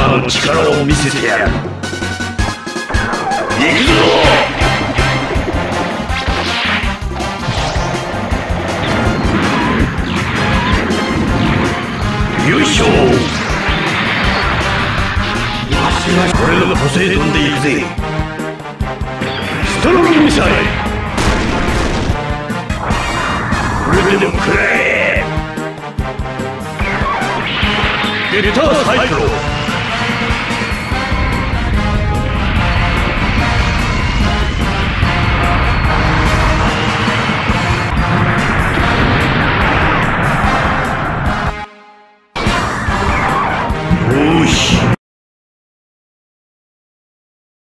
ーの力を見せてやる。行くぞ。よいしょ。こ俺のポセイドンで行くぜ。ストロングミサイル。これでもくらえ。レターサイクロン。